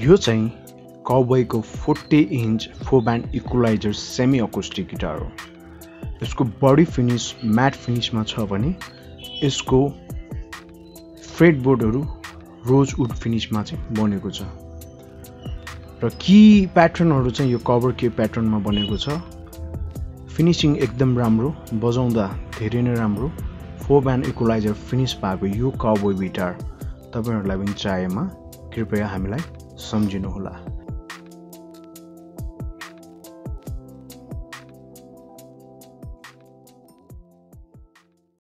यो चाहिँ कबोयको forty inch four band equalizer semi acoustic guitar हो। यसको बडी फिनिस म्याट फिनिसमा छ भने यसको फ्रेड बोर्डहरू रोज वुड फिनिसमा चाहिँ बनेको छ। र कि प्याटर्नहरू चाहिँ यो कभर के प्याटर्नमा बनेको छ? फिनिसिङ एकदम राम्रो बजाउँदा धेरै नै राम्रो। फोर ब्यान्ड इक्वलाइजर फिनिस भएको यो कबोय गिटार तपाईँहरूलाई पनि चाहेमा कृपया हामीलाई सम्झिनुहोला।